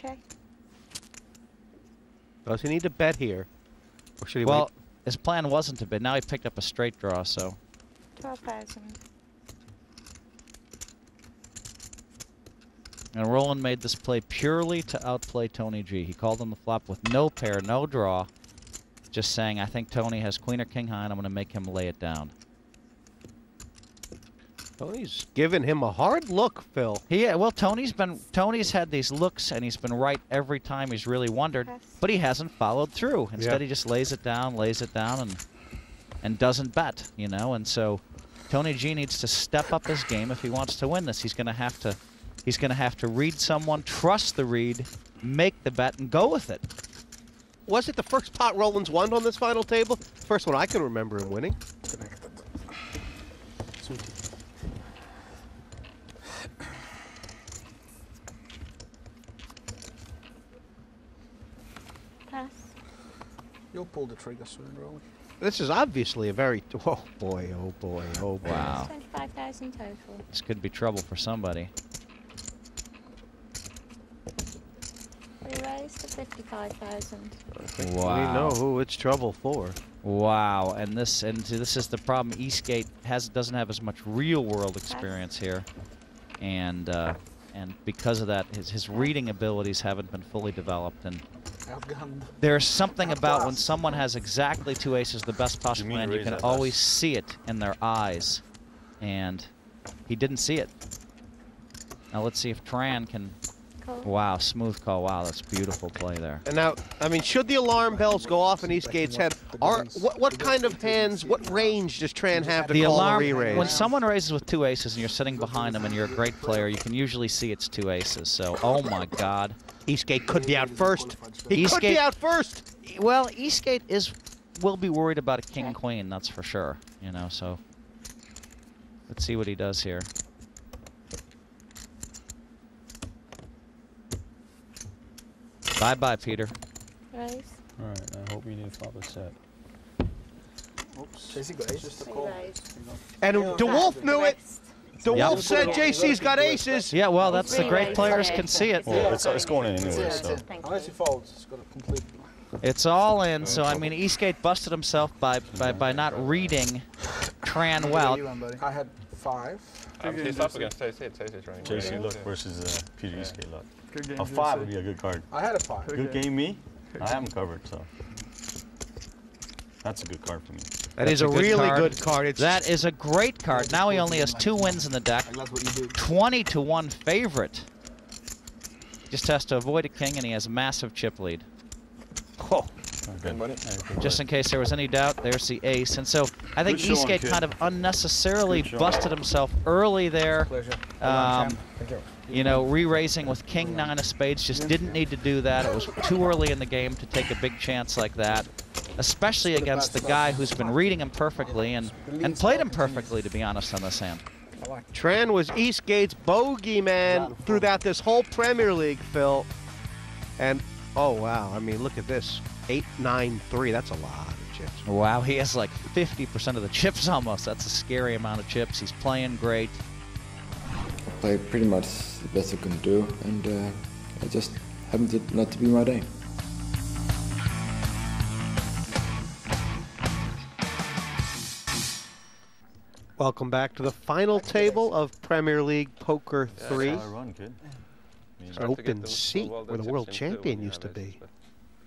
check. Does he need to bet here? Or should he Well, wait? his plan wasn't to bet. Now he picked up a straight draw, so 12,000. And Roland made this play purely to outplay Tony G. He called on the flop with no pair, no draw, just saying, I think Tony has queen or king high, and I'm going to make him lay it down. Tony's giving him a hard look, Phil. Yeah, well, Tony's been Tony's had these looks, and he's been right every time he's really wondered, but he hasn't followed through. Instead, Yeah. he just lays it down, lays it down, and and doesn't bet, you know. And so, Tony G needs to step up his game if he wants to win this. He's going to have to, he's going to have to read someone, trust the read, make the bet, and go with it. Was it the first pot Rollins won on this final table? First one I can remember him winning. Pass. You'll pull the trigger soon, Rowan. This is obviously a very. Oh boy! Oh boy! Oh boy! Wow. 25,000 total. This could be trouble for somebody. We raised to 55,000. I think Wow. We know who it's trouble for. Wow, and this and this is the problem. Eastgate has doesn't have as much real world experience here, and uh, and because of that, his his reading abilities haven't been fully developed. And Outgunned. There's something about when someone has exactly two aces, the best possible mean hand, you can always less? see it in their eyes, and he didn't see it. Now let's see if Tran can. Call. Wow, smooth call. Wow, that's beautiful play there. And now, I mean, should the alarm bells go off in Eastgate's head? Are what what kind of hands? What range does Tran have to the call alarm a re-raise? when someone raises with two aces and you're sitting behind them and you're a great player, you can usually see it's two aces. So, oh my God. Eastgate could be out first. He could be out first. Well, Eastgate is will be worried about a king queen, that's for sure. You know, so let's see what he does here. Bye bye, Peter. Raise. Alright, I hope you didn't flop a set. Oops. JC got aces. Just a We And de Wolfe knew it. de Wolfe Yep. said JC's got aces. Yeah, well, that's the great players can see it. Well, it's, it's going in anyway, That's so. it. Unless he folds, it's got a complete. It's all in. So I mean, Eastgate busted himself by by, by not reading Tran well. You won, buddy. I had five. Um, he's up against JC. It's JC's running. JC luck versus uh, Peter Eastgate luck. Good game. A five would be a good card. I had a five. Good Good game. game, me. I have him covered, so. That's a good card for me. That That's is a a, good really card. good card. It's That is a great card. Now he only has two wins in the deck. Like, that's what you do. 20 to 1 favorite. Just has to avoid a king, and he has a massive chip lead. oh, Oh, good. buddy. Yeah, good Just in case there was any doubt, there's the ace. And so I think Good Eastgate kid. kind of unnecessarily busted himself early there. Um, you know, re-raising with king nine of spades just didn't need to do that. It was too early in the game to take a big chance like that, especially against the guy who's been reading him perfectly and, and played him perfectly, to be honest, on this hand. Tran was Eastgate's bogeyman throughout this whole Premier League, Phil. And oh wow, I mean, look at this. Eight, nine, three. That's a lot of chips. Wow, he has like 50% of the chips almost. That's a scary amount of chips. He's playing great. I play pretty much the best I can do, and uh, I just happened to not to be my day. Welcome back to the final table of Premier League Poker 3. how I run, kid. I An open seat where the world champion used to be.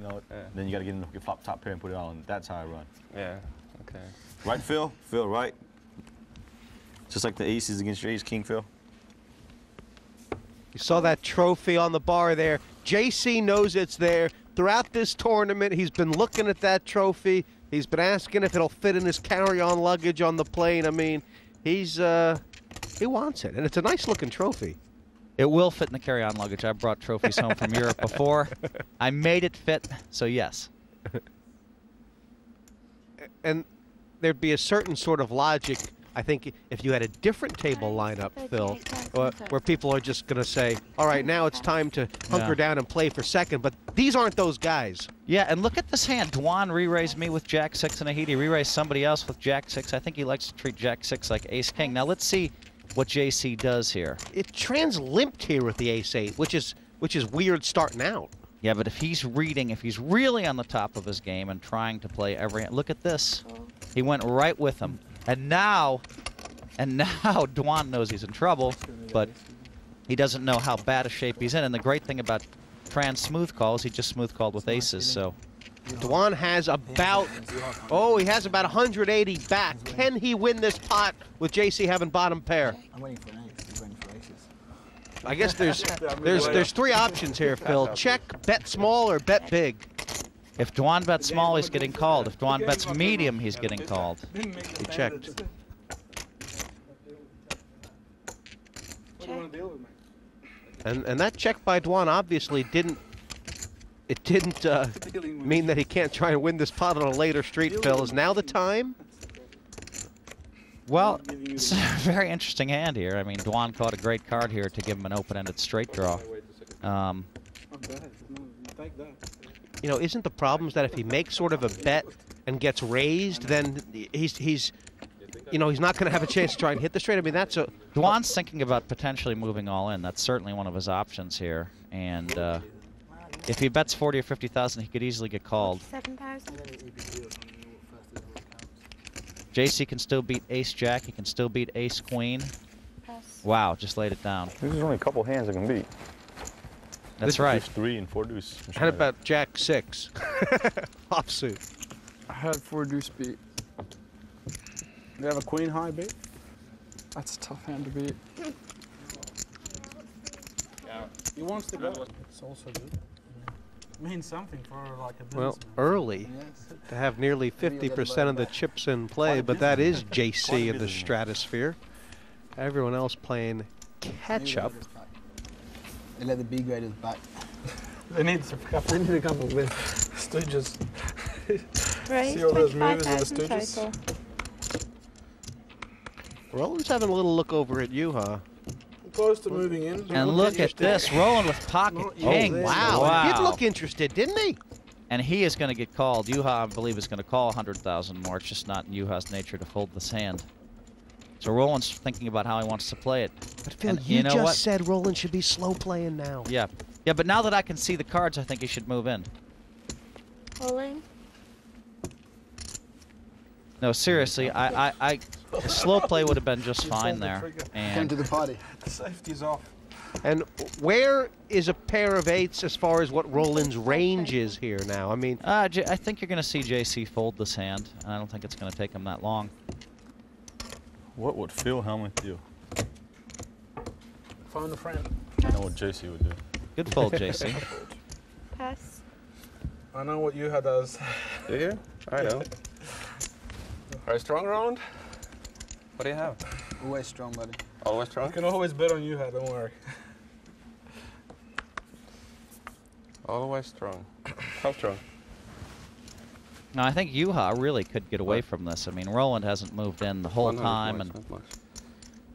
You know, Yeah. Then you got to get in the flop top pair and put it on. That's how I run. Yeah. Okay. Right, Phil? Phil, right? Just like the aces against your ace king, Phil. You saw that trophy on the bar there. JC knows it's there. Throughout this tournament, he's been looking at that trophy. He's been asking if it'll fit in his carry-on luggage on the plane. I mean, he's uh, he wants it, and it's a nice-looking trophy. It will fit in the carry-on luggage. I brought trophies home from Europe before. I made it fit, so yes. And there'd be a certain sort of logic, I think, if you had a different table lineup, Phil, uh, where people are just going to say, "All right, now it's time to hunker Yeah. down and play for second. But these aren't those guys. Yeah, and look at this hand. Dwan re-raised me with Jack six and a heat. He re-raised somebody else with Jack six. I think he likes to treat Jack six like Ace King. Now let's see what JC does here. It Tran's limped here with the ace eight, which is which is weird starting out. Yeah, but if he's reading, if he's really on the top of his game and trying to play every look at this, he went right with him, and now, and now Dwan knows he's in trouble, but he doesn't know how bad a shape he's in. And the great thing about Tran's smooth calls, he just smooth called with aces. So Dwan has about, oh, he has about 180 back. Can he win this pot with JC having bottom pair? I'm waiting for an ace. He's waiting for aces. I guess there's there's there's three options here, Phil. Check, bet small, or bet big. if Dwan bets small, he's getting called. If Dwan bets medium, he's getting called. He checked. And and that check by Dwan obviously didn't it didn't uh, mean that he can't try and win this pot on a later street, Phil. Is now the time? Well, it's a very interesting hand here. I mean, Dwan caught a great card here to give him an open-ended straight draw. Um, You know, isn't the problem is that if he makes sort of a bet and gets raised, then he's he's you know he's not going to have a chance to try and hit the straight. I mean, that's a Dwan's thinking about potentially moving all in. That's certainly one of his options here. And uh, if he bets 40 or 50,000, he could easily get called. seven thousand. JC can still beat Ace Jack. He can still beat Ace Queen. Pass. Wow, just laid it down. There's only a couple hands I can beat. That's right. Deuce three and four deuce. How about Jack six offsuit? I had four deuce beat. You have a queen high beat? That's a tough hand to beat. Yeah. He wants to go. It's also good. Means something for like a Well, businessman. early to have nearly 50% of the chips in play, but that is JC in the stratosphere. Everyone else playing catch up. They let the B graders back. They need a couple. They need a couple of wins. Stooges. Raise See all those twenty-five moves in the thousand Stooges? total. Roland's having a little look over at you, huh? Close to moving in. And look at this, rolling with pocket king. yet. Wow, wow. he did look interested, didn't he? And he is going to get called. Juha, I believe, is going to call 100,000 more. It's just not in Juha's nature to fold this hand. So Roland's thinking about how he wants to play it. But Phil, And you, you know just what? said Roland should be slow playing now. Yeah. Yeah, but now that I can see the cards, I think he should move in. Calling. No, seriously, I, I, I a slow play would have been just fine there. Came to And the party. The safety's off. And where is a pair of eights as far as what Roland's range is here now? I mean, uh, J- I think you're going to see JC fold this hand, and I don't think it's going to take him that long. What would Phil Hellmuth do? Phone a friend. I know what JC would do. Good fold, JC. Pass. I know what Juha does. Do you? I know. Are you strong, Roland? What do you have? Always strong, buddy. Always strong? I can always bet on you, Juha, don't worry. Always strong. How strong? Now, I think Juha really could get away from this. I mean, Roland hasn't moved in the oh, whole 100 time, points,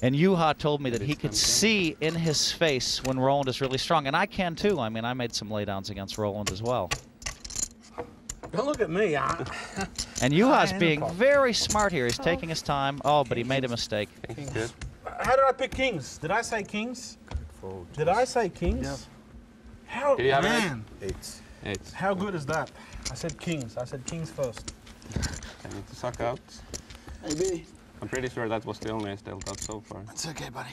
and. And Juha told me that he could tempting. see in his face when Roland is really strong, and I can too. I mean, I made some laydowns against Roland as well. Don't look at me. I, And Juha's being very smart here. He's oh. taking his time. Oh, but he made a mistake. King's how did I pick kings? Did I say kings? Fold. Did I say kings? Yeah. How Did you have man? Eights. Eight. How good is that? I said kings. I said kings first. I need to suck out. Maybe. I'm pretty sure that was the only ace dealt out so far. It's okay, buddy.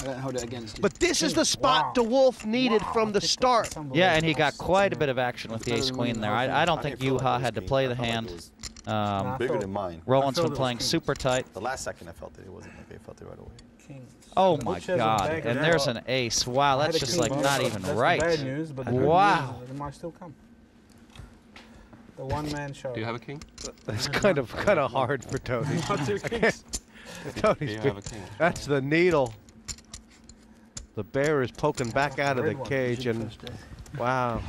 I don't hold it against you. but this is the spot Wow. de Wolfe needed Wow, from the start. Yeah, and he got quite a bit of action with the ace queen there. I, I don't think Juha had to play the hand. Um, Nah. Bigger than mine. Roland's I been was playing kings. super tight. The last second I felt it, it wasn't like I felt it right away. Kings. Oh my Butch has a God! bag And there's an ace. Wow, that's just like not even right. bad news, but Wow. news it might still come. The one-man show. Do you have a king? That's kind of kind of hard for Tony. Not two kings. Do you been- have a king? That's the needle. The bear is poking back out of the cage, and wow.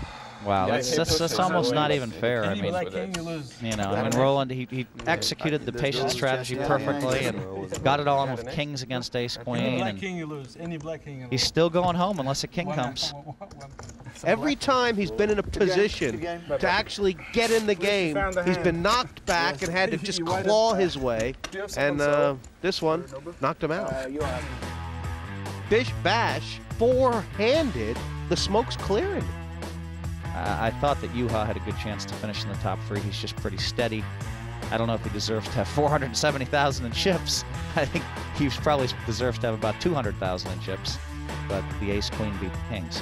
Wow, Yeah, that's that's, that's almost not even fair. I mean, black king, you you know, I mean, Roland he, he executed the patient strategy perfectly and got it all in with kings against ace Any queen, black and king, you lose. Any black king, you lose. he's still going home unless a king comes. Every time he's been in a position to actually get in the game, he's been knocked back and had to just claw his way. Do you have And uh, this one knocked him out. Bish Bash, four-handed, the smoke's clearing. I thought that Juha had a good chance to finish in the top three. He's just pretty steady. I don't know if he deserves to have 470,000 in chips. I think he probably deserves to have about 200,000 in chips. But the ace queen beat the kings.